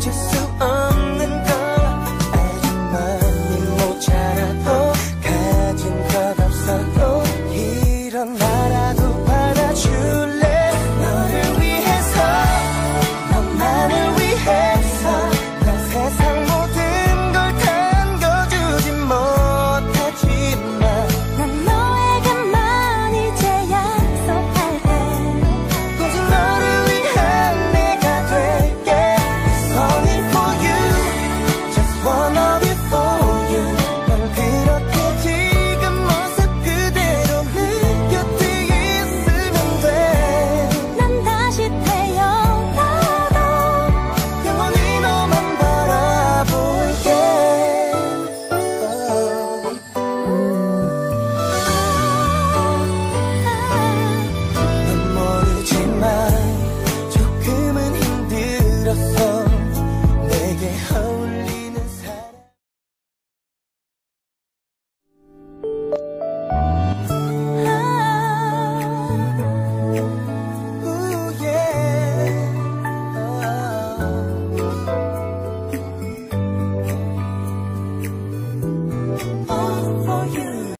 just so beautiful.